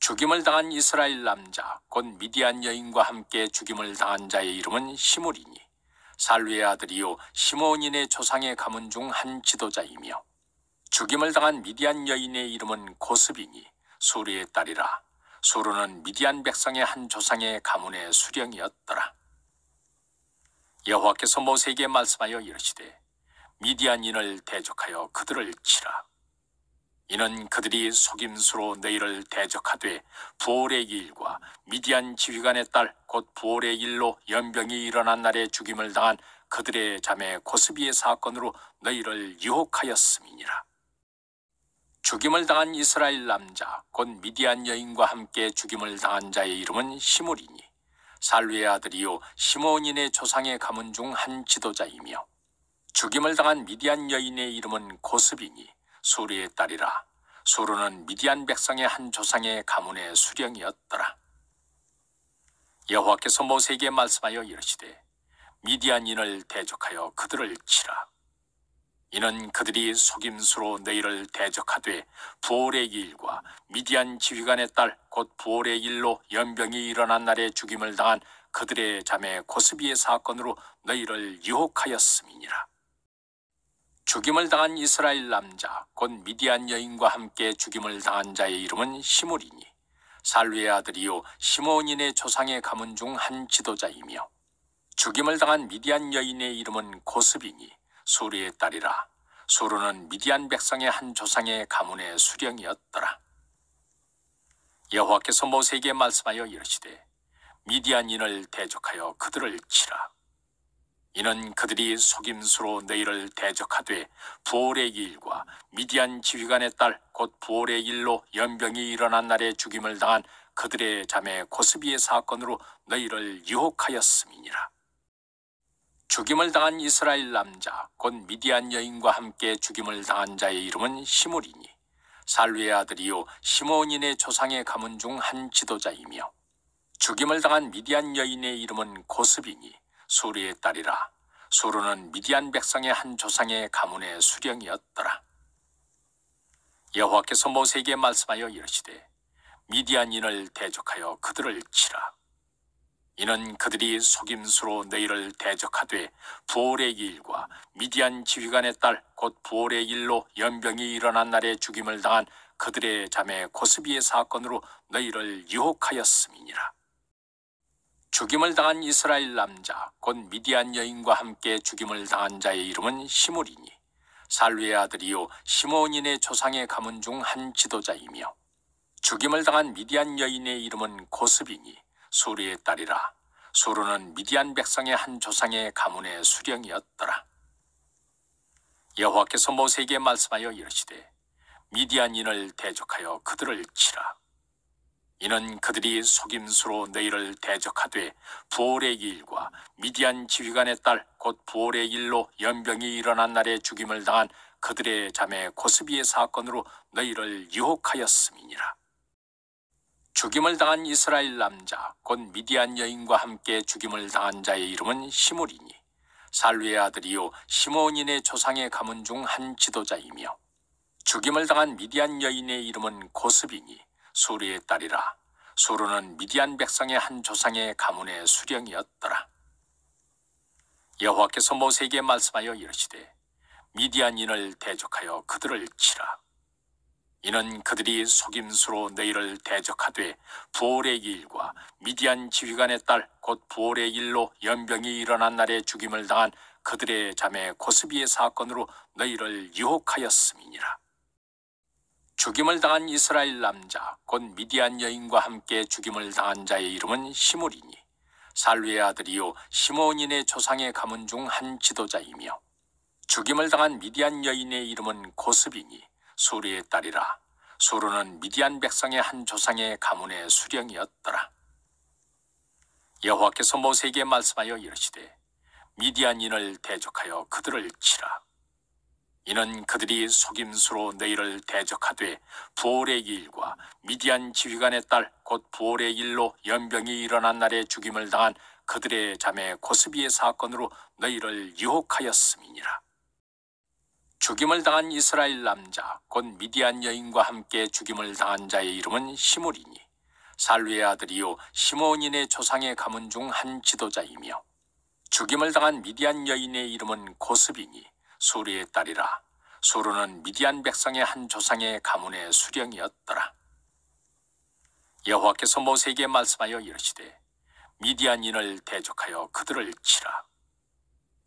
죽임을 당한 이스라엘 남자 곧 미디안 여인과 함께 죽임을 당한 자의 이름은 시므리니 살루의 아들이요 시므온인의 조상의 가문 중 한 지도자이며 죽임을 당한 미디안 여인의 이름은 고스비니 소르의 딸이라 소르는 미디안 백성의 한 조상의 가문의 수령이었더라. 여호와께서 모세에게 말씀하여 이르시되 미디안인을 대적하여 그들을 치라 이는 그들이 속임수로 너희를 대적하되 부올의 일과 미디안 지휘관의 딸 곧 부올의 일로 연병이 일어난 날에 죽임을 당한 그들의 자매 고스비의 사건으로 너희를 유혹하였음이니라. 죽임을 당한 이스라엘 남자 곧 미디안 여인과 함께 죽임을 당한 자의 이름은 시므리니 살루의 아들이요 시므온인의 조상의 가문 중 한 지도자이며 죽임을 당한 미디안 여인의 이름은 고스비니 소르의 딸이라 소르는 미디안 백성의 한 조상의 가문의 수령이었더라 여호와께서 모세에게 말씀하여 이르시되 미디안인을 대적하여 그들을 치라 이는 그들이 속임수로 너희를 대적하되 부올의 일과 미디안 지휘관의 딸 곧 부올의 일로 연병이 일어난 날에 죽임을 당한 그들의 자매 고스비의 사건으로 너희를 유혹하였음이니라. 죽임을 당한 이스라엘 남자 곧 미디안 여인과 함께 죽임을 당한 자의 이름은 시므리니 살루의 아들이요 시므온인의 조상의 가문 중 한 지도자이며 죽임을 당한 미디안 여인의 이름은 고스비니 소르의 딸이라 소르는 미디안 백성의 한 조상의 가문의 수령이었더라. 여호와께서 모세에게 말씀하여 이르시되 미디안인을 대적하여 그들을 치라 이는 그들이 속임수로 너희를 대적하되 부올의 일과 미디안 지휘관의 딸 곧 부올의 일로 연병이 일어난 날에 죽임을 당한 그들의 자매 고스비의 사건으로 너희를 유혹하였음이니라. 죽임을 당한 이스라엘 남자 곧 미디안 여인과 함께 죽임을 당한 자의 이름은 시므리니 살루의 아들이요 시므온인의 조상의 가문 중 한 지도자이며 죽임을 당한 미디안 여인의 이름은 고스비니 소르의 딸이라. 소르는 미디안 백성의 한 조상의 가문의 수령이었더라. 여호와께서 모세에게 말씀하여 이르시되 미디안인을 대적하여 그들을 치라. 이는 그들이 속임수로 너희를 대적하되 부올의 일과 미디안 지휘관의 딸 곧 부올의 일로 연병이 일어난 날에 죽임을 당한 그들의 자매 고스비의 사건으로 너희를 유혹하였음이니라. 죽임을 당한 이스라엘 남자 곧 미디안 여인과 함께 죽임을 당한 자의 이름은 시므리니 살루의 아들이요 시므온인의 조상의 가문 중 한 지도자이며 죽임을 당한 미디안 여인의 이름은 고스비니 소르의 딸이라 소르는 미디안 백성의 한 조상의 가문의 수령이었더라. 여호와께서 모세에게 말씀하여 이르시되 미디안인을 대적하여 그들을 치라 이는 그들이 속임수로 너희를 대적하되 부올의 일과 미디안 지휘관의 딸 곧 부올의 일로 연병이 일어난 날에 죽임을 당한 그들의 자매 고스비의 사건으로 너희를 유혹하였음이니라. 죽임을 당한 이스라엘 남자 곧 미디안 여인과 함께 죽임을 당한 자의 이름은 시므리니 살루의 아들이요 시므온인의 조상의 가문 중 한 지도자이며 죽임을 당한 미디안 여인의 이름은 고스비니 소르의 딸이라 소르는 미디안 백성의 한 조상의 가문의 수령이었더라 여호와께서 모세에게 말씀하여 이르시되 미디안인을 대적하여 그들을 치라 이는 그들이 속임수로 너희를 대적하되 부올의 일과 미디안 지휘관의 딸 곧 부올의 일로 연병이 일어난 날에 죽임을 당한 그들의 자매 고스비의 사건으로 너희를 유혹하였음이니라. 죽임을 당한 이스라엘 남자 곧 미디안 여인과 함께 죽임을 당한 자의 이름은 시므리니 살루의 아들이요 시므온인의 조상의 가문 중 한 지도자이며 죽임을 당한 미디안 여인의 이름은 고스비니 소르의 딸이라 소르는 미디안 백성의 한 조상의 가문의 수령이었더라. 여호와께서 모세에게 말씀하여 이르시되 미디안인을 대적하여 그들을 치라 이는 그들이 속임수로 너희를 대적하되 부올의 일과 미디안 지휘관의 딸 곧 부올의 일로 연병이 일어난 날에 죽임을 당한 그들의 자매 고스비의 사건으로 너희를 유혹하였음이니라. 죽임을 당한 이스라엘 남자 곧 미디안 여인과 함께 죽임을 당한 자의 이름은 시므리니 살루의 아들이요 시몬인의 조상의 가문 중 한 지도자이며 죽임을 당한 미디안 여인의 이름은 고스비니 소리의 딸이라 소로는 미디안 백성의 한 조상의 가문의 수령이었더라. 여호와께서 모세에게 말씀하여 이르시되 미디안인을 대적하여 그들을 치라.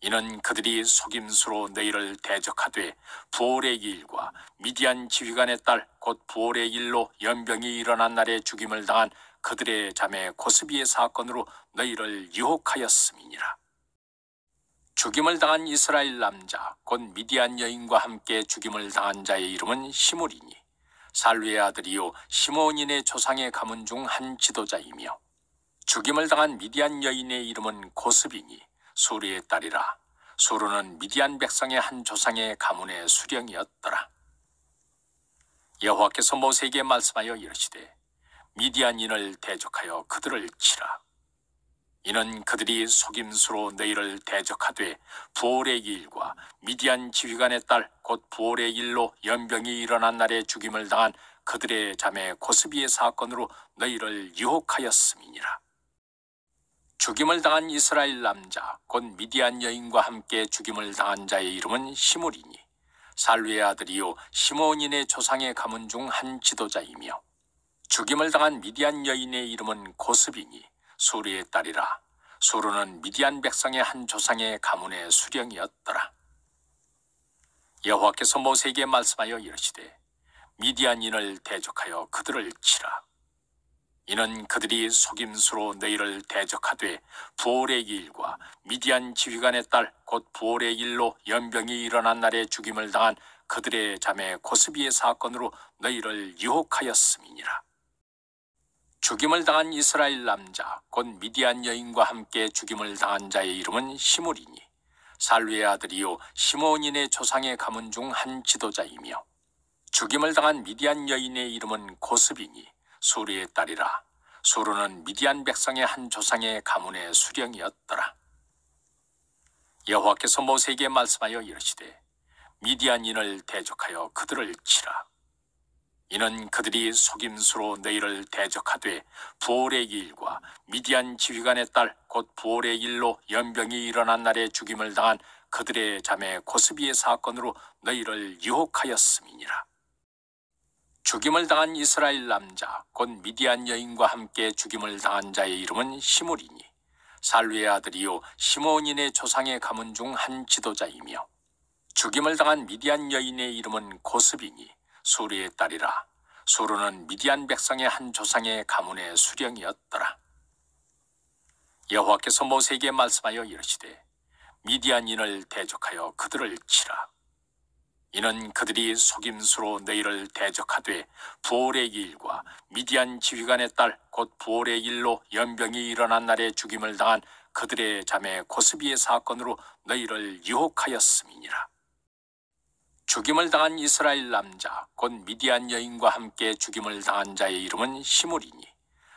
이는 그들이 속임수로 너희를 대적하되 부올의 일과 미디안 지휘관의 딸 곧 부올의 일로 연병이 일어난 날에 죽임을 당한 그들의 자매 고스비의 사건으로 너희를 유혹하였음이니라. 죽임을 당한 이스라엘 남자 곧 미디안 여인과 함께 죽임을 당한 자의 이름은 시므리니. 살루의 아들이요 시몬인의 조상의 가문 중 한 지도자이며 죽임을 당한 미디안 여인의 이름은 고스비니 소리의 딸이라. 소로는 미디안 백성의 한 조상의 가문의 수령이었더라. 여호와께서 모세에게 말씀하여 이르시되 미디안인을 대적하여 그들을 치라 이는 그들이 속임수로 너희를 대적하되 부올의 일과 미디안 지휘관의 딸 곧 부올의 일로 연병이 일어난 날에 죽임을 당한 그들의 자매 고스비의 사건으로 너희를 유혹하였음이니라. 죽임을 당한 이스라엘 남자 곧 미디안 여인과 함께 죽임을 당한 자의 이름은 시므리니 살루의 아들이요 시몬인의 조상의 가문 중 한 지도자이며 죽임을 당한 미디안 여인의 이름은 고스비니 소리의 딸이라 소로는 미디안 백성의 한 조상의 가문의 수령이었더라. 여호와께서 모세에게 말씀하여 이르시되 미디안인을 대적하여 그들을 치라. 이는 그들이 속임수로 너희를 대적하되 부올의 일과 미디안 지휘관의 딸 곧 부올의 일로 연병이 일어난 날에 죽임을 당한 그들의 자매 고스비의 사건으로 너희를 유혹하였음이니라. 죽임을 당한 이스라엘 남자 곧 미디안 여인과 함께 죽임을 당한 자의 이름은 시므리니 살루의 아들이요 시몬인의 조상의 가문 중 한 지도자이며 죽임을 당한 미디안 여인의 이름은 고스비니 소리의 딸이라. 소로는 미디안 백성의 한 조상의 가문의 수령이었더라. 여호와께서 모세에게 말씀하여 이르시되 미디안인을 대적하여 그들을 치라 이는 그들이 속임수로 너희를 대적하되 부올의 일과 미디안 지휘관의 딸 곧 부올의 일로 연병이 일어난 날에 죽임을 당한 그들의 자매 고스비의 사건으로 너희를 유혹하였음이니라. 죽임을 당한 이스라엘 남자 곧 미디안 여인과 함께 죽임을 당한 자의 이름은 시므리니 살루의 아들이요 시몬인의 조상의 가문 중 한 지도자이며 죽임을 당한 미디안 여인의 이름은 고스비니 소리의 딸이라 소로는 미디안 백성의 한 조상의 가문의 수령이었더라. 여호와께서 모세에게 말씀하여 이르시되 미디안인을 대적하여 그들을 치라. 이는 그들이 속임수로 너희를 대적하되 부올의 일과 미디안 지휘관의 딸 곧 부올의 일로 연병이 일어난 날에 죽임을 당한 그들의 자매 고스비의 사건으로 너희를 유혹하였음이니라. 죽임을 당한 이스라엘 남자 곧 미디안 여인과 함께 죽임을 당한 자의 이름은 시므리니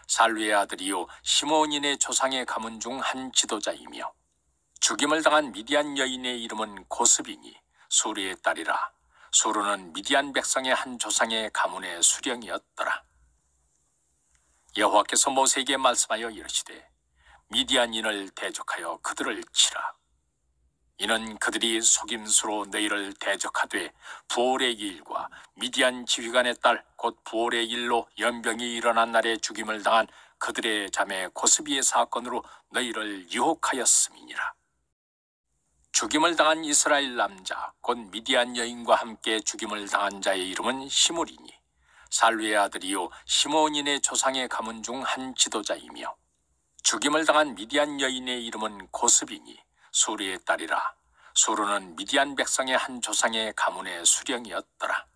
살루의 아들이요 시몬인의 조상의 가문 중 한 지도자이며 죽임을 당한 미디안 여인의 이름은 고스비니 소리의 딸이라 소로는 미디안 백성의 한 조상의 가문의 수령이었더라. 여호와께서 모세에게 말씀하여 이르시되 미디안인을 대적하여 그들을 치라 이는 그들이 속임수로 너희를 대적하되 부올의 일과 미디안 지휘관의 딸 곧 부올의 일로 연병이 일어난 날에 죽임을 당한 그들의 자매 고스비의 사건으로 너희를 유혹하였음이니라. 죽임을 당한 이스라엘 남자 곧 미디안 여인과 함께 죽임을 당한 자의 이름은 시므리니 살루의 아들이요 시몬인의 조상의 가문 중 한 지도자이며 죽임을 당한 미디안 여인의 이름은 고스비니 소리의 딸이라 소로는 미디안 백성의 한 조상의 가문의 수령이었더라.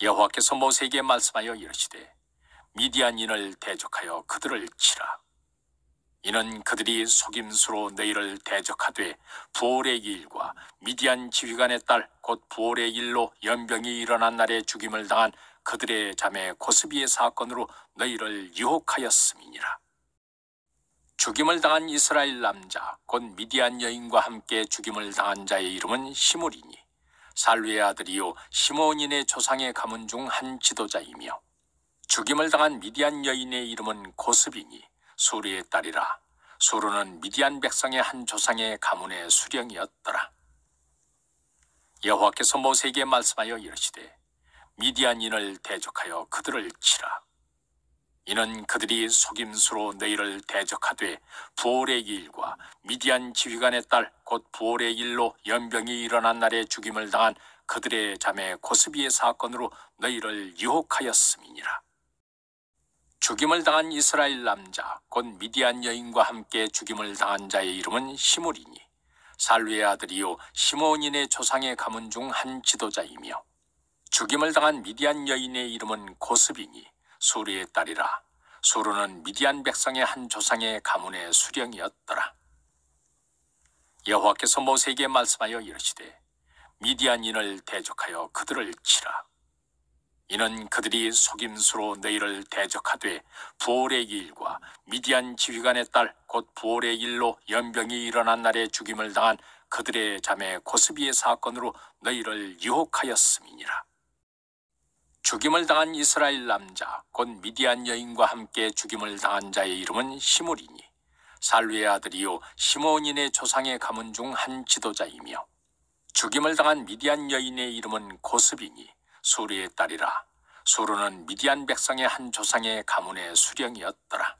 여호와께서 모세에게 말씀하여 이르시되 미디안인을 대적하여 그들을 치라. 이는 그들이 속임수로 너희를 대적하되 부올의 일과 미디안 지휘관의 딸 곧 부올의 일로 연병이 일어난 날에 죽임을 당한 그들의 자매 고스비의 사건으로 너희를 유혹하였음이니라. 죽임을 당한 이스라엘 남자 곧 미디안 여인과 함께 죽임을 당한 자의 이름은 시므리니 살루의 아들이요 시몬인의 조상의 가문 중 한 지도자이며 죽임을 당한 미디안 여인의 이름은 고스비니 소르의 딸이라 소르는 미디안 백성의 한 조상의 가문의 수령이었더라. 여호와께서 모세에게 말씀하여 이르시되 미디안인을 대적하여 그들을 치라. 이는 그들이 속임수로 너희를 대적하되 부올의 일과 미디안 지휘관의 딸 곧 부올의 일로 연병이 일어난 날에 죽임을 당한 그들의 자매 고스비의 사건으로 너희를 유혹하였음이니라. 죽임을 당한 이스라엘 남자 곧 미디안 여인과 함께 죽임을 당한 자의 이름은 시므리니 살루의 아들이요 시므온인의 조상의 가문 중 한 지도자이며 죽임을 당한 미디안 여인의 이름은 고스비니 소르의 딸이라. 소르는 미디안 백성의 한 조상의 가문의 수령이었더라. 여호와께서 모세에게 말씀하여 이르시되 미디안인을 대적하여 그들을 치라. 이는 그들이 속임수로 너희를 대적하되 부올의 일과 미디안 지휘관의 딸 곧 부올의 일로 연병이 일어난 날에 죽임을 당한 그들의 자매 고스비의 사건으로 너희를 유혹하였음이니라. 죽임을 당한 이스라엘 남자 곧 미디안 여인과 함께 죽임을 당한 자의 이름은 시므리니 살루의 아들이요 시므온인의 조상의 가문 중 한 지도자이며 죽임을 당한 미디안 여인의 이름은 고스비니 소르의 딸이라 소르는 미디안 백성의 한 조상의 가문의 수령이었더라.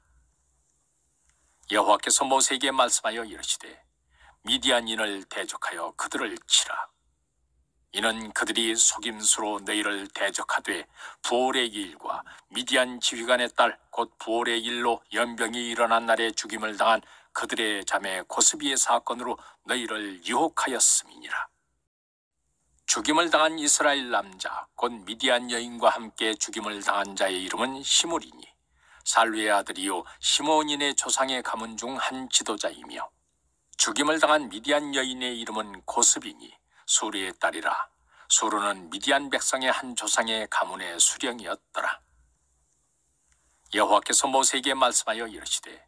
여호와께서 모세에게 말씀하여 이르시되 미디안인을 대적하여 그들을 치라. 이는 그들이 속임수로 너희를 대적하되 부올의 일과 미디안 지휘관의 딸 곧 부올의 일로 연병이 일어난 날에 죽임을 당한 그들의 자매 고스비의 사건으로 너희를 유혹하였음이니라. 죽임을 당한 이스라엘 남자 곧 미디안 여인과 함께 죽임을 당한 자의 이름은 시므리니 살루의 아들이요 시므온인의 조상의 가문 중 한 지도자이며 죽임을 당한 미디안 여인의 이름은 고스비니 소르의 딸이라. 소르는 미디안 백성의 한 조상의 가문의 수령이었더라. 여호와께서 모세에게 말씀하여 이르시되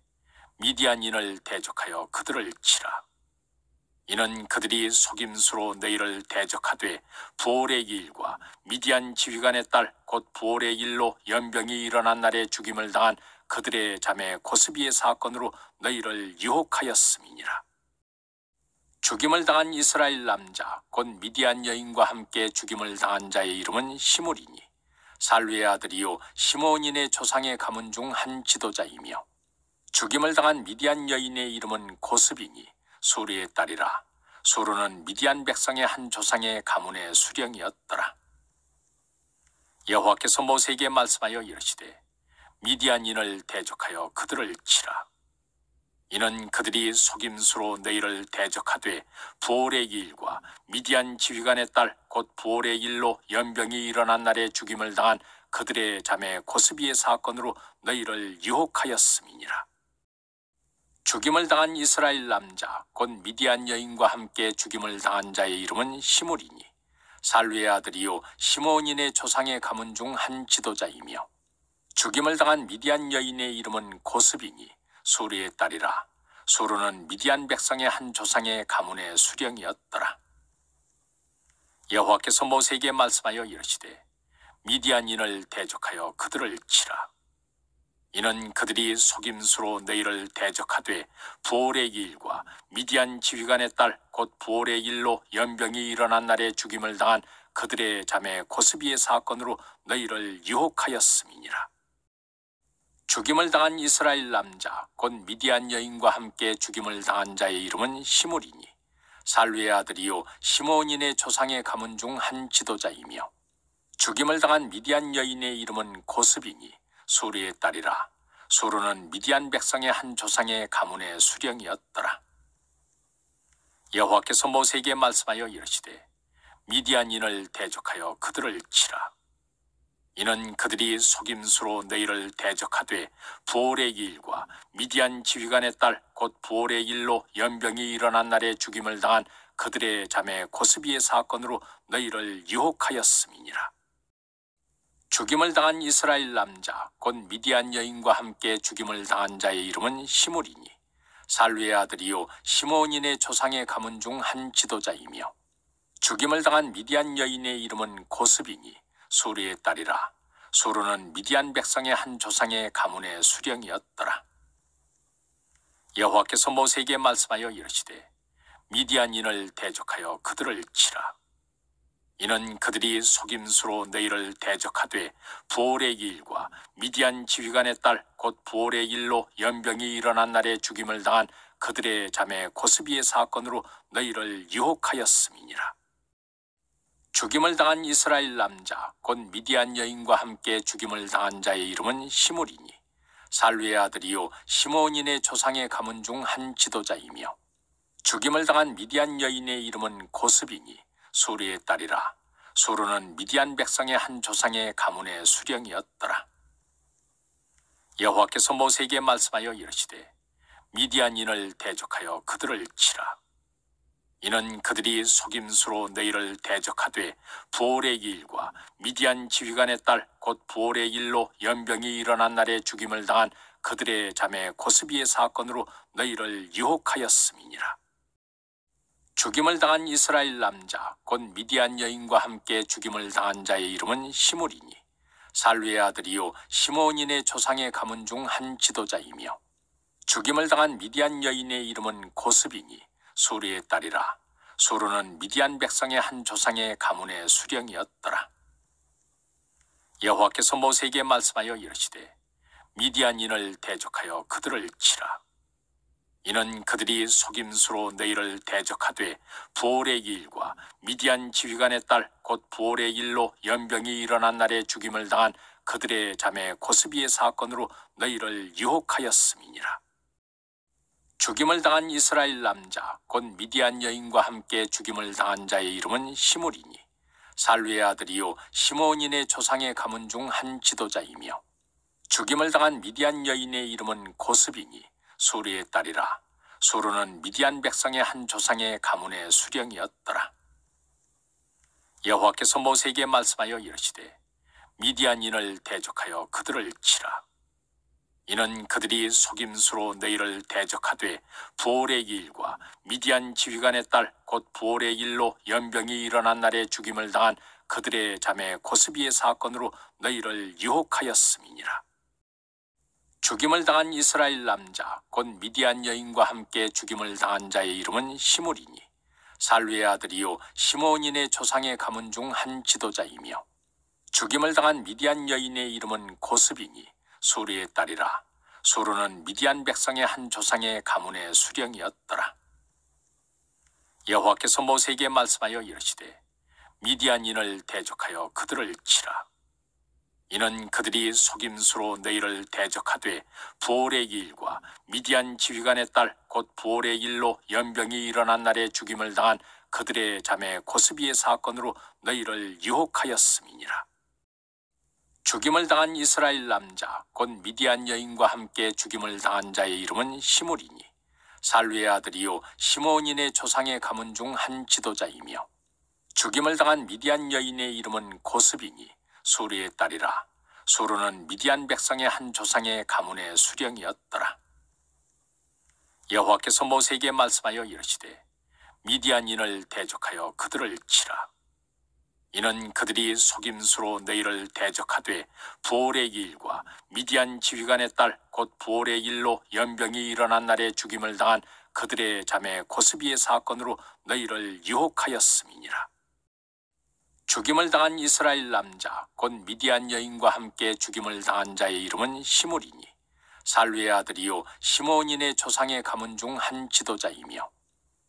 미디안인을 대적하여 그들을 치라. 이는 그들이 속임수로 너희를 대적하되 부올의 일과 미디안 지휘관의 딸 곧 부올의 일로 연병이 일어난 날에 죽임을 당한 그들의 자매 고스비의 사건으로 너희를 유혹하였음이니라. 죽임을 당한 이스라엘 남자 곧 미디안 여인과 함께 죽임을 당한 자의 이름은 시므리니 살루의 아들이요 시므온인의 조상의 가문 중 한 지도자이며 죽임을 당한 미디안 여인의 이름은 고스비니 소르의 딸이라 소르는 미디안 백성의 한 조상의 가문의 수령이었더라. 여호와께서 모세에게 말씀하여 이르시되 미디안인을 대적하여 그들을 치라. 이는 그들이 속임수로 너희를 대적하되 부올의 일과 미디안 지휘관의 딸 곧 부올의 일로 연병이 일어난 날에 죽임을 당한 그들의 자매 고스비의 사건으로 너희를 유혹하였음이니라. 죽임을 당한 이스라엘 남자 곧 미디안 여인과 함께 죽임을 당한 자의 이름은 시므리니 살루의 아들이요 시므온인의 조상의 가문 중 한 지도자이며 죽임을 당한 미디안 여인의 이름은 고스비니 소르의 딸이라 소르는 미디안 백성의 한 조상의 가문의 수령이었더라 여호와께서 모세에게 말씀하여 이르시되 미디안인을 대적하여 그들을 치라 이는 그들이 속임수로 너희를 대적하되 부올의 일과 미디안 지휘관의 딸 곧 부올의 일로 연병이 일어난 날에 죽임을 당한 그들의 자매 고스비의 사건으로 너희를 유혹하였음이니라. 죽임을 당한 이스라엘 남자 곧 미디안 여인과 함께 죽임을 당한 자의 이름은 시므리니 살루의 아들이요 시므온인의 조상의 가문 중 한 지도자이며 죽임을 당한 미디안 여인의 이름은 고스비니 소르의 딸이라 소르는 미디안 백성의 한 조상의 가문의 수령이었더라. 여호와께서 모세에게 말씀하여 이르시되 미디안인을 대적하여 그들을 치라. 이는 그들이 속임수로 너희를 대적하되 부올의 일과 미디안 지휘관의 딸 곧 부올의 일로 연병이 일어난 날에 죽임을 당한 그들의 자매 고스비의 사건으로 너희를 유혹하였음이니라. 죽임을 당한 이스라엘 남자 곧 미디안 여인과 함께 죽임을 당한 자의 이름은 시므리니 살루의 아들이요 시므온인의 조상의 가문 중 한 지도자이며 죽임을 당한 미디안 여인의 이름은 고스비니 소르의 딸이라 소로는 미디안 백성의 한 조상의 가문의 수령이었더라. 여호와께서 모세에게 말씀하여 이르시되 미디안인을 대적하여 그들을 치라. 이는 그들이 속임수로 너희를 대적하되 부올의 일과 미디안 지휘관의 딸 곧 부올의 일로 연병이 일어난 날에 죽임을 당한 그들의 자매 고스비의 사건으로 너희를 유혹하였음이니라. 죽임을 당한 이스라엘 남자 곧 미디안 여인과 함께 죽임을 당한 자의 이름은 시므리니. 살루의 아들이요 시몬인의 조상의 가문 중 한 지도자이며 죽임을 당한 미디안 여인의 이름은 고스비니 소르의 딸이라. 소르는 미디안 백성의 한 조상의 가문의 수령이었더라. 여호와께서 모세에게 말씀하여 이르시되 미디안인을 대적하여 그들을 치라 이는 그들이 속임수로 너희를 대적하되 부올의 일과 미디안 지휘관의 딸 곧 부올의 일로 연병이 일어난 날에 죽임을 당한 그들의 자매 고스비의 사건으로 너희를 유혹하였음이니라. 죽임을 당한 이스라엘 남자 곧 미디안 여인과 함께 죽임을 당한 자의 이름은 시므리니 살루의 아들이요 시몬인의 조상의 가문 중 한 지도자이며 죽임을 당한 미디안 여인의 이름은 고스비니 소르의 딸이라 소르는 미디안 백성의 한 조상의 가문의 수령이었더라. 여호와께서 모세에게 말씀하여 이르시되 미디안인을 대적하여 그들을 치라. 이는 그들이 속임수로 너희를 대적하되 부올의 일과 미디안 지휘관의 딸 곧 부올의 일로 연병이 일어난 날에 죽임을 당한 그들의 자매 고스비의 사건으로 너희를 유혹하였음이니라. 죽임을 당한 이스라엘 남자 곧 미디안 여인과 함께 죽임을 당한 자의 이름은 시므리니 살루의 아들이요 시몬인의 조상의 가문 중 한 지도자이며 죽임을 당한 미디안 여인의 이름은 고스비니 소르의 딸이라 소르는 미디안 백성의 한 조상의 가문의 수령이었더라. 여호와께서 모세에게 말씀하여 이르시되 미디안인을 대적하여 그들을 치라 이는 그들이 속임수로 너희를 대적하되 부올의 일과 미디안 지휘관의 딸 곧 부올의 일로 연병이 일어난 날에 죽임을 당한 그들의 자매 고스비의 사건으로 너희를 유혹하였음이니라. 죽임을 당한 이스라엘 남자 곧 미디안 여인과 함께 죽임을 당한 자의 이름은 시므리니 살루의 아들이요 시몬인의 조상의 가문 중 한 지도자이며 죽임을 당한 미디안 여인의 이름은 고스비니 소르의 딸이라 소르는 미디안 백성의 한 조상의 가문의 수령이었더라. 여호와께서 모세에게 말씀하여 이르시되 미디안인을 대적하여 그들을 치라. 이는 그들이 속임수로 너희를 대적하되 부올의 일과 미디안 지휘관의 딸 곧 부올의 일로 연병이 일어난 날에 죽임을 당한 그들의 자매 고스비의 사건으로 너희를 유혹하였음이니라. 죽임을 당한 이스라엘 남자 곧 미디안 여인과 함께 죽임을 당한 자의 이름은 시므리니 살루의 아들이요 시몬인의 조상의 가문 중 한 지도자이며 죽임을 당한 미디안 여인의 이름은 고스비니 소르의 딸이라 소르는 미디안 백성의 한 조상의 가문의 수령이었더라. 여호와께서 모세에게 말씀하여 이르시되 미디안인을 대적하여 그들을 치라 이는 그들이 속임수로 너희를 대적하되 부올의 일과 미디안 지휘관의 딸 곧 부올의 일로 연병이 일어난 날에 죽임을 당한 그들의 자매 고스비의 사건으로 너희를 유혹하였음이니라. 죽임을 당한 이스라엘 남자 곧 미디안 여인과 함께 죽임을 당한 자의 이름은 시므리니 살루의 아들이요 시몬인의 조상의 가문 중 한 지도자이며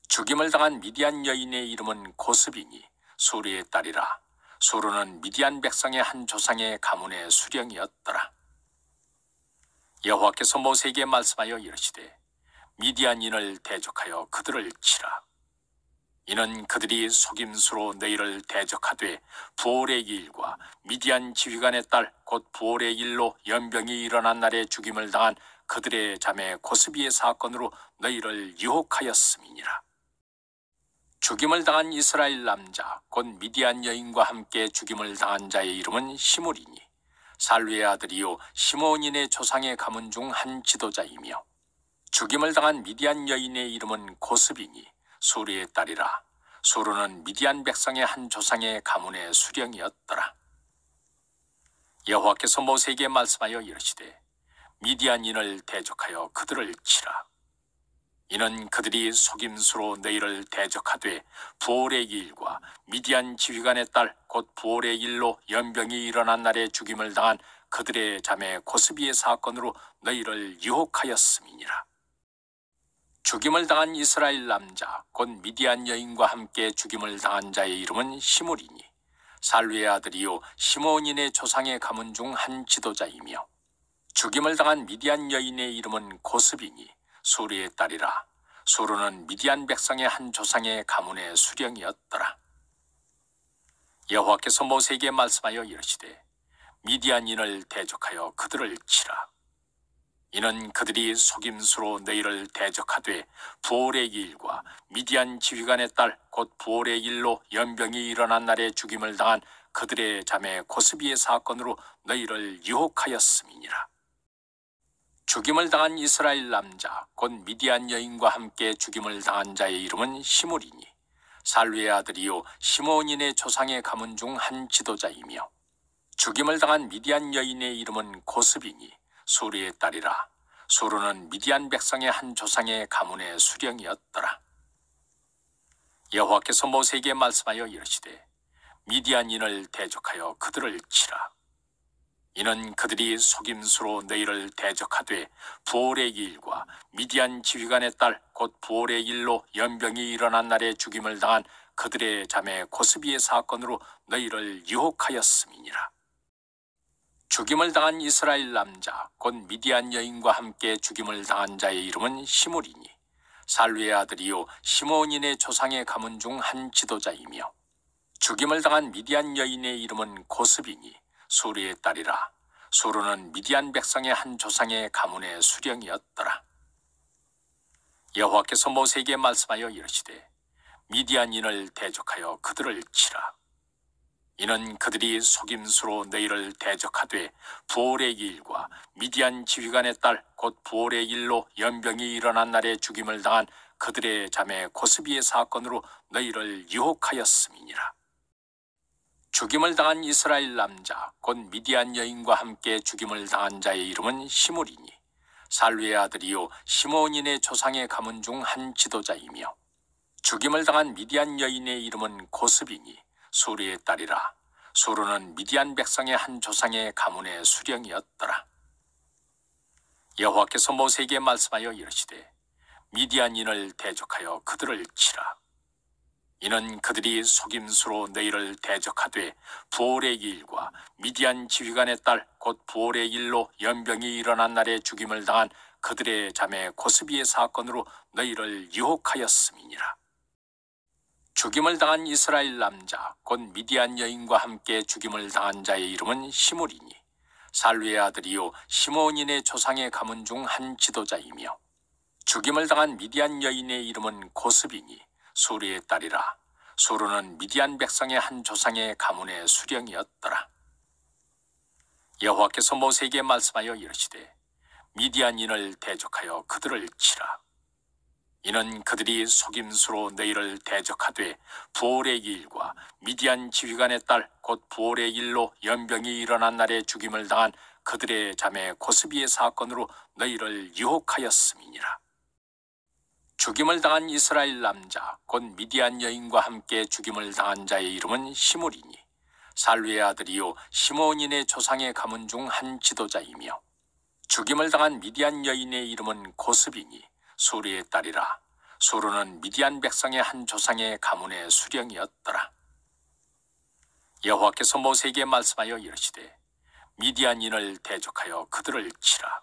죽임을 당한 미디안 여인의 이름은 고스비니 소르의 딸이라 소르는 미디안 백성의 한 조상의 가문의 수령이었더라. 여호와께서 모세에게 말씀하여 이르시되 미디안인을 대적하여 그들을 치라. 이는 그들이 속임수로 너희를 대적하되 부올의 일과 미디안 지휘관의 딸 곧 부올의 일로 연병이 일어난 날에 죽임을 당한 그들의 자매 고스비의 사건으로 너희를 유혹하였음이니라. 죽임을 당한 이스라엘 남자 곧 미디안 여인과 함께 죽임을 당한 자의 이름은 시므리니 살루의 아들이요 시몬인의 조상의 가문 중 한 지도자이며 죽임을 당한 미디안 여인의 이름은 고스비니 소르의 딸이라 소르는 미디안 백성의 한 조상의 가문의 수령이었더라 여호와께서 모세에게 말씀하여 이르시되 미디안인을 대적하여 그들을 치라. 이는 그들이 속임수로 너희를 대적하되 부올의 일과 미디안 지휘관의 딸 곧 부올의 일로 연병이 일어난 날에 죽임을 당한 그들의 자매 고스비의 사건으로 너희를 유혹하였음이니라. 죽임을 당한 이스라엘 남자 곧 미디안 여인과 함께 죽임을 당한 자의 이름은 시므리니 살루의 아들이요 시몬인의 조상의 가문 중 한 지도자이며 죽임을 당한 미디안 여인의 이름은 고스비니 소리의 딸이라 소르는 미디안 백성의 한 조상의 가문의 수령이었더라. 여호와께서 모세에게 말씀하여 이르시되 미디안인을 대적하여 그들을 치라. 이는 그들이 속임수로 너희를 대적하되 부올의 일과 미디안 지휘관의 딸 곧 부올의 일로 연병이 일어난 날에 죽임을 당한 그들의 자매 고스비의 사건으로 너희를 유혹하였음이니라. 죽임을 당한 이스라엘 남자 곧 미디안 여인과 함께 죽임을 당한 자의 이름은 시므리니 살루의 아들이요 시몬인의 조상의 가문 중 한 지도자이며 죽임을 당한 미디안 여인의 이름은 고스비니 소리의 딸이라 소르는 미디안 백성의 한 조상의 가문의 수령이었더라. 여호와께서 모세에게 말씀하여 이르시되 미디안인을 대적하여 그들을 치라. 이는 그들이 속임수로 너희를 대적하되 부올의 일과 미디안 지휘관의 딸 곧 부올의 일로 연병이 일어난 날에 죽임을 당한 그들의 자매 고스비의 사건으로 너희를 유혹하였음이니라. 죽임을 당한 이스라엘 남자 곧 미디안 여인과 함께 죽임을 당한 자의 이름은 시므리니 살루의 아들이요 시몬인의 조상의 가문 중 한 지도자이며 죽임을 당한 미디안 여인의 이름은 고스비니 소리의 딸이라 소르는 미디안 백성의 한 조상의 가문의 수령이었더라. 여호와께서 모세에게 말씀하여 이르시되 미디안인을 대적하여 그들을 치라. 이는 그들이 속임수로 너희를 대적하되 부올의 일과 미디안 지휘관의 딸 곧 부올의 일로 연병이 일어난 날에 죽임을 당한 그들의 자매 고스비의 사건으로 너희를 유혹하였음이니라. 죽임을 당한 이스라엘 남자 곧 미디안 여인과 함께 죽임을 당한 자의 이름은 시므리니 살루의 아들이요 시몬인의 조상의 가문 중 한 지도자이며 죽임을 당한 미디안 여인의 이름은 고스비니 소리의 딸이라 소르는 미디안 백성의 한 조상의 가문의 수령이었더라. 여호와께서 모세에게 말씀하여 이르시되 미디안인을 대적하여 그들을 치라. 이는 그들이 속임수로 너희를 대적하되 부올의 일과 미디안 지휘관의 딸 곧 부올의 일로 연병이 일어난 날에 죽임을 당한 그들의 자매 고스비의 사건으로 너희를 유혹하였음이니라. 죽임을 당한 이스라엘 남자 곧 미디안 여인과 함께 죽임을 당한 자의 이름은 시므리니 살루의 아들이요 시몬인의 조상의 가문 중 한 지도자이며 죽임을 당한 미디안 여인의 이름은 고스비니 소리의 딸이라 소르는 미디안 백성의 한 조상의 가문의 수령이었더라. 여호와께서 모세에게 말씀하여 이르시되 미디안인을 대적하여 그들을 치라. 이는 그들이 속임수로 너희를 대적하되 부올의 일과 미디안 지휘관의 딸 곧 부올의 일로 연병이 일어난 날에 죽임을 당한 그들의 자매 고스비의 사건으로 너희를 유혹하였음이니라. 죽임을 당한 이스라엘 남자 곧 미디안 여인과 함께 죽임을 당한 자의 이름은 시므리니 살루의 아들이요 시몬인의 조상의 가문 중 한 지도자이며 죽임을 당한 미디안 여인의 이름은 고스비니 소리의 딸이라 소르는 미디안 백성의 한 조상의 가문의 수령이었더라. 여호와께서 모세에게 말씀하여 이르시되 미디안인을 대적하여 그들을 치라.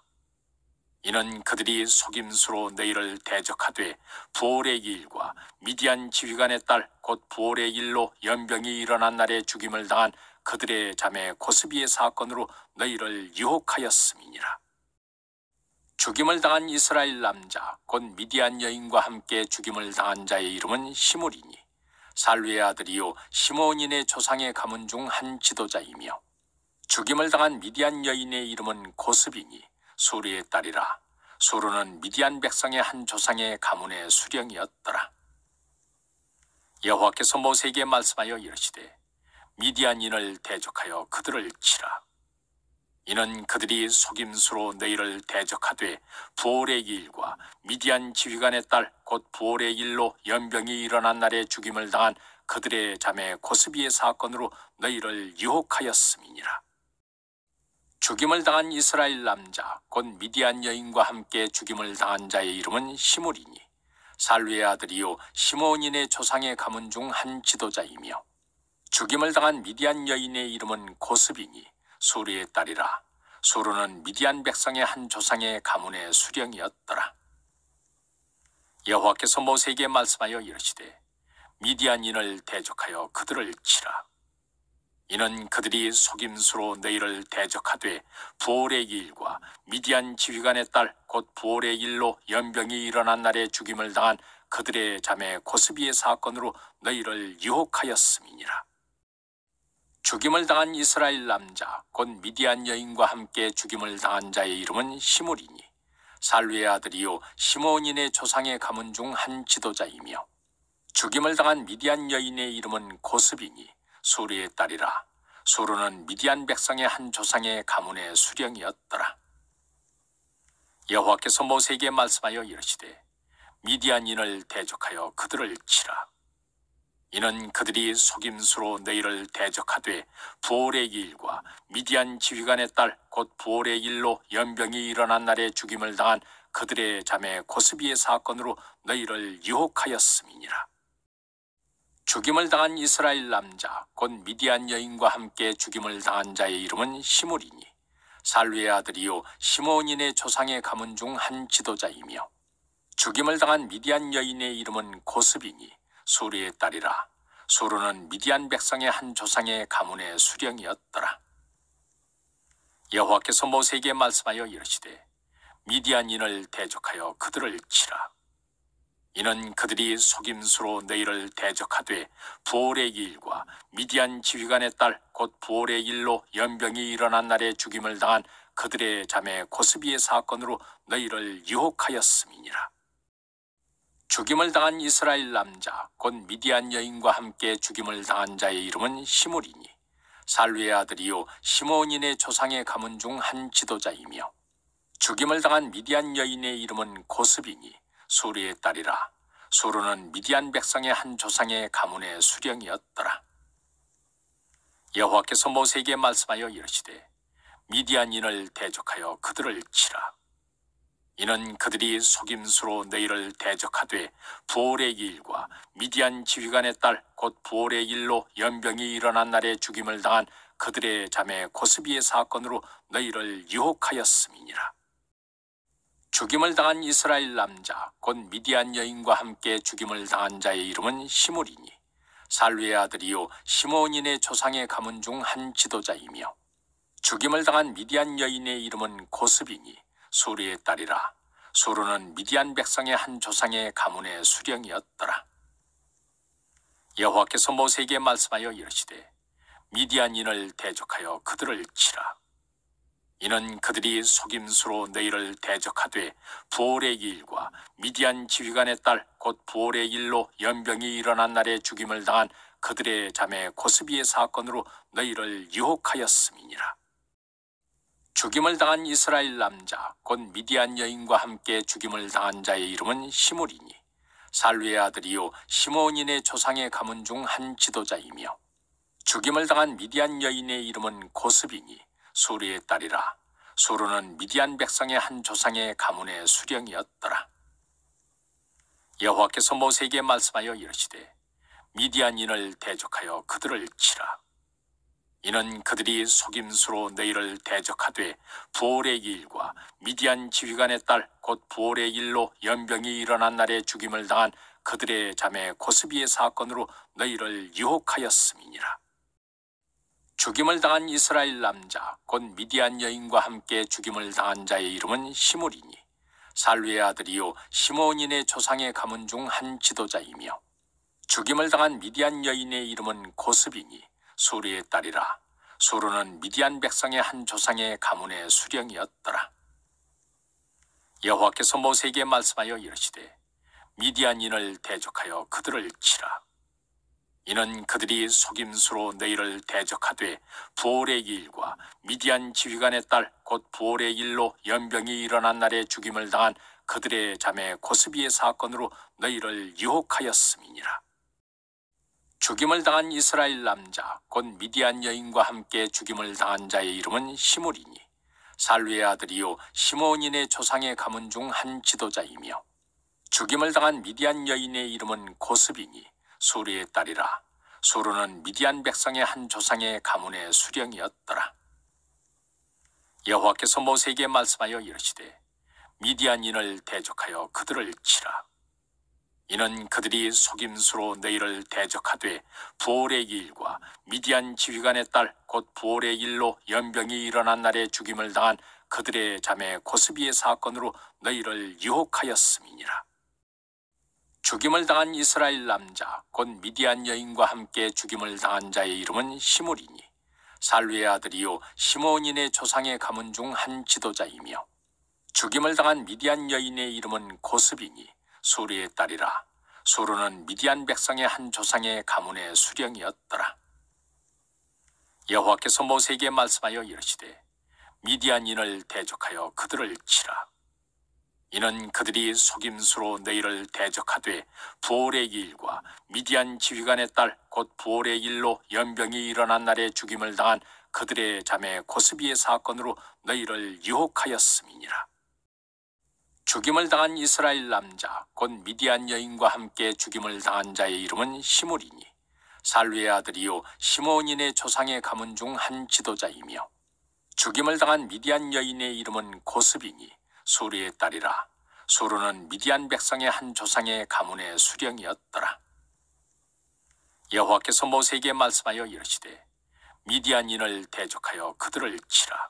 이는 그들이 속임수로 너희를 대적하되 부올의 일과 미디안 지휘관의 딸 곧 부올의 일로 연병이 일어난 날에 죽임을 당한 그들의 자매 고스비의 사건으로 너희를 유혹하였음이니라. 죽임을 당한 이스라엘 남자 곧 미디안 여인과 함께 죽임을 당한 자의 이름은 시므리니 살루의 아들이요 시몬인의 조상의 가문 중 한 지도자이며 죽임을 당한 미디안 여인의 이름은 고스비니 소리의 딸이라 소르는 미디안 백성의 한 조상의 가문의 수령이었더라. 여호와께서 모세에게 말씀하여 이르시되 미디안인을 대적하여 그들을 치라. 이는 그들이 속임수로 너희를 대적하되 부올의 일과 미디안 지휘관의 딸 곧 부올의 일로 연병이 일어난 날에 죽임을 당한 그들의 자매 고스비의 사건으로 너희를 유혹하였음이니라. 죽임을 당한 이스라엘 남자 곧 미디안 여인과 함께 죽임을 당한 자의 이름은 시므리니. 살루의 아들이요 시므온인의 조상의 가문 중 한 지도자이며 죽임을 당한 미디안 여인의 이름은 고스비니 소르의 딸이라. 소르는 미디안 백성의 한 조상의 가문의 수령이었더라. 여호와께서 모세에게 말씀하여 이르시되 미디안인을 대적하여 그들을 치라 이는 그들이 속임수로 너희를 대적하되 부올의 일과 미디안 지휘관의 딸 곧 부올의 일로 연병이 일어난 날에 죽임을 당한 그들의 자매 고스비의 사건으로 너희를 유혹하였음이니라. 죽임을 당한 이스라엘 남자 곧 미디안 여인과 함께 죽임을 당한 자의 이름은 시므리니 살루의 아들이요 시므온인의 조상의 가문 중 한 지도자이며 죽임을 당한 미디안 여인의 이름은 고스비니 소르의 딸이라 소르는 미디안 백성의 한 조상의 가문의 수령이었더라 여호와께서 모세에게 말씀하여 이르시되 미디안인을 대적하여 그들을 치라 이는 그들이 속임수로 너희를 대적하되 부올의 일과 미디안 지휘관의 딸 곧 부올의 일로 연병이 일어난 날에 죽임을 당한 그들의 자매 고스비의 사건으로 너희를 유혹하였음이니라. 죽임을 당한 이스라엘 남자 곧 미디안 여인과 함께 죽임을 당한 자의 이름은 시므리니 살루의 아들이요 시므온인의 조상의 가문 중 한 지도자이며 죽임을 당한 미디안 여인의 이름은 고스비니 소르의 딸이라 소르는 미디안 백성의 한 조상의 가문의 수령이었더라. 여호와께서 모세에게 말씀하여 이르시되 미디안인을 대적하여 그들을 치라 이는 그들이 속임수로 너희를 대적하되 부올의 일과 미디안 지휘관의 딸 곧 부올의 일로 연병이 일어난 날에 죽임을 당한 그들의 자매 고스비의 사건으로 너희를 유혹하였음이니라. 죽임을 당한 이스라엘 남자 곧 미디안 여인과 함께 죽임을 당한 자의 이름은 시므리니 살루의 아들이요 시므온인의 조상의 가문 중 한 지도자이며 죽임을 당한 미디안 여인의 이름은 고스비니 소르의 딸이라. 소르는 미디안 백성의 한 조상의 가문의 수령이었더라. 여호와께서 모세에게 말씀하여 이르시되 미디안인을 대적하여 그들을 치라. 이는 그들이 속임수로 너희를 대적하되 부올의 일과 미디안 지휘관의 딸 곧 부올의 일로 연병이 일어난 날에 죽임을 당한 그들의 자매 고스비의 사건으로 너희를 유혹하였음이니라. 죽임을 당한 이스라엘 남자 곧 미디안 여인과 함께 죽임을 당한 자의 이름은 시므리니. 살루의 아들이요 시므온인의 조상의 가문 중 한 지도자이며 죽임을 당한 미디안 여인의 이름은 고스비니 소르의 딸이라. 소르는 미디안 백성의 한 조상의 가문의 수령이었더라. 여호와께서 모세에게 말씀하여 이르시되 미디안인을 대적하여 그들을 치라 이는 그들이 속임수로 너희를 대적하되 부올의 일과 미디안 지휘관의 딸 곧 부올의 일로 연병이 일어난 날에 죽임을 당한 그들의 자매 고스비의 사건으로 너희를 유혹하였음이니라. 죽임을 당한 이스라엘 남자 곧 미디안 여인과 함께 죽임을 당한 자의 이름은 시므리니 살루의 아들이요 시므온인의 조상의 가문 중 한 지도자이며 죽임을 당한 미디안 여인의 이름은 고스비니 소르의 딸이라. 소르는 미디안 백성의 한 조상의 가문의 수령이었더라. 여호와께서 모세에게 말씀하여 이르시되 미디안인을 대적하여 그들을 치라. 이는 그들이 속임수로 너희를 대적하되 부올의 일과 미디안 지휘관의 딸 곧 부올의 일로 연병이 일어난 날에 죽임을 당한 그들의 자매 고스비의 사건으로 너희를 유혹하였음이니라. 죽임을 당한 이스라엘 남자 곧 미디안 여인과 함께 죽임을 당한 자의 이름은 시므리니 살루의 아들이요 시므온인의 조상의 가문 중 한 지도자이며 죽임을 당한 미디안 여인의 이름은 고스비니 소르의 딸이라. 소르는 미디안 백성의 한 조상의 가문의 수령이었더라. 여호와께서 모세에게 말씀하여 이르시되 미디안인을 대적하여 그들을 치라 이는 그들이 속임수로 너희를 대적하되 부올의 일과 미디안 지휘관의 딸 곧 부올의 일로 연병이 일어난 날에 죽임을 당한 그들의 자매 고스비의 사건으로 너희를 유혹하였음이니라. 죽임을 당한 이스라엘 남자 곧 미디안 여인과 함께 죽임을 당한 자의 이름은 시므리니 살루의 아들이요 시몬인의 조상의 가문 중 한 지도자이며 죽임을 당한 미디안 여인의 이름은 고스비니 소리의 딸이라 소르는 미디안 백성의 한 조상의 가문의 수령이었더라. 여호와께서 모세에게 말씀하여 이르시되 미디안인을 대적하여 그들을 치라. 이는 그들이 속임수로 너희를 대적하되 부올의 일과 미디안 지휘관의 딸 곧 부올의 일로 연병이 일어난 날에 죽임을 당한 그들의 자매 고스비의 사건으로 너희를 유혹하였음이니라. 죽임을 당한 이스라엘 남자 곧 미디안 여인과 함께 죽임을 당한 자의 이름은 시므리니 살루의 아들이요 시몬인의 조상의 가문 중 한 지도자이며 죽임을 당한 미디안 여인의 이름은 고스비니 소리의 딸이라 소르는 미디안 백성의 한 조상의 가문의 수령이었더라. 여호와께서 모세에게 말씀하여 이르시되 미디안인을 대적하여 그들을 치라 이는 그들이 속임수로 너희를 대적하되 부올의 일과 미디안 지휘관의 딸 곧 부올의 일로 연병이 일어난 날에 죽임을 당한 그들의 자매 고스비의 사건으로 너희를 유혹하였음이니라. 죽임을 당한 이스라엘 남자 곧 미디안 여인과 함께 죽임을 당한 자의 이름은 시므리니 살루의 아들이요 시몬인의 조상의 가문 중 한 지도자이며 죽임을 당한 미디안 여인의 이름은 고스비니 소리의 딸이라 소르는 미디안 백성의 한 조상의 가문의 수령이었더라. 여호와께서 모세에게 말씀하여 이르시되 미디안인을 대적하여 그들을 치라.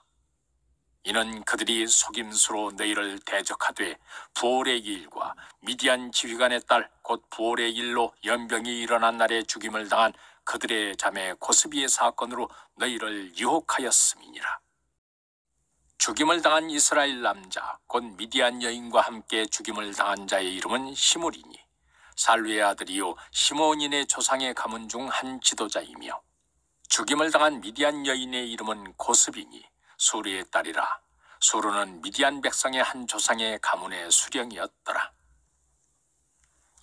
이는 그들이 속임수로 너희를 대적하되 부올의 일과 미디안 지휘관의 딸 곧 부올의 일로 연병이 일어난 날에 죽임을 당한 그들의 자매 고스비의 사건으로 너희를 유혹하였음이니라. 죽임을 당한 이스라엘 남자 곧 미디안 여인과 함께 죽임을 당한 자의 이름은 시므리니 살루의 아들이요 시몬인의 조상의 가문 중 한 지도자이며 죽임을 당한 미디안 여인의 이름은 고스비니 소리의 딸이라 소르는 미디안 백성의 한 조상의 가문의 수령이었더라.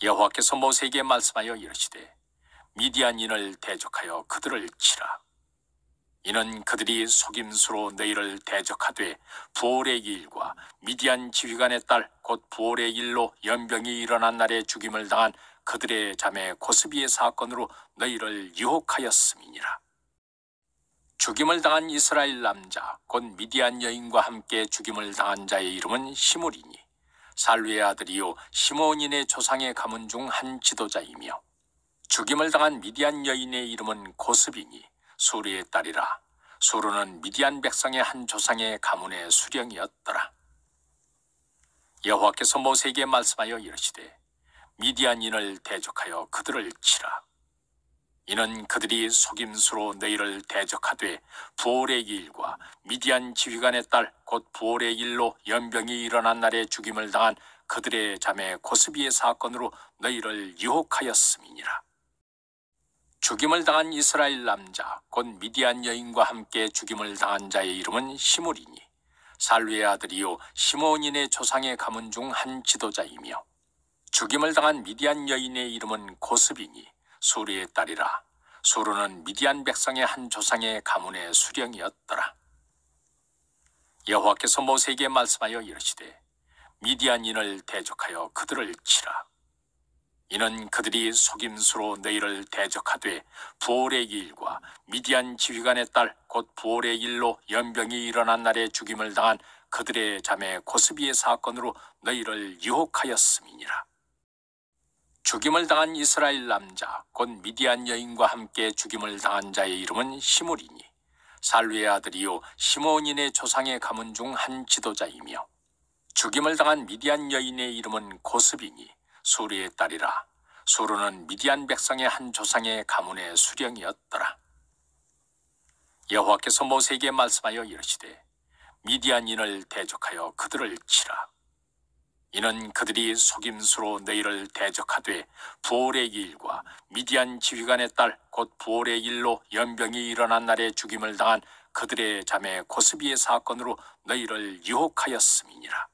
여호와께서 모세에게 말씀하여 이르시되 미디안인을 대적하여 그들을 치라 이는 그들이 속임수로 너희를 대적하되 부올의 일과 미디안 지휘관의 딸 곧 부올의 일로 연병이 일어난 날에 죽임을 당한 그들의 자매 고스비의 사건으로 너희를 유혹하였음이니라. 죽임을 당한 이스라엘 남자 곧 미디안 여인과 함께 죽임을 당한 자의 이름은 시므리니 살루의 아들이요 시몬인의 조상의 가문 중 한 지도자이며 죽임을 당한 미디안 여인의 이름은 고스비니 소리의 딸이라 소르는 미디안 백성의 한 조상의 가문의 수령이었더라. 여호와께서 모세에게 말씀하여 이르시되 미디안인을 대적하여 그들을 치라. 이는 그들이 속임수로 너희를 대적하되 부올의 일과 미디안 지휘관의 딸 곧 부올의 일로 연병이 일어난 날에 죽임을 당한 그들의 자매 고스비의 사건으로 너희를 유혹하였음이니라. 죽임을 당한 이스라엘 남자 곧 미디안 여인과 함께 죽임을 당한 자의 이름은 시므리니 살루의 아들이요 시몬인의 조상의 가문 중 한 지도자이며 죽임을 당한 미디안 여인의 이름은 고스비니 소리의 딸이라 소르는 미디안 백성의 한 조상의 가문의 수령이었더라. 여호와께서 모세에게 말씀하여 이르시되 미디안인을 대적하여 그들을 치라 이는 그들이 속임수로 너희를 대적하되 부올의 일과 미디안 지휘관의 딸 곧 부올의 일로 연병이 일어난 날에 죽임을 당한 그들의 자매 고스비의 사건으로 너희를 유혹하였음이니라. 죽임을 당한 이스라엘 남자 곧 미디안 여인과 함께 죽임을 당한 자의 이름은 시므리니 살루의 아들이요 시몬인의 조상의 가문 중 한 지도자이며 죽임을 당한 미디안 여인의 이름은 고스비니 소리의 딸이라 소르는 미디안 백성의 한 조상의 가문의 수령이었더라. 여호와께서 모세에게 말씀하여 이르시되 미디안인을 대적하여 그들을 치라. 이는 그들이 속임수로 너희를 대적하되 부올의 일과 미디안 지휘관의 딸 곧 부올의 일로 연병이 일어난 날에 죽임을 당한 그들의 자매 고스비의 사건으로 너희를 유혹하였음이라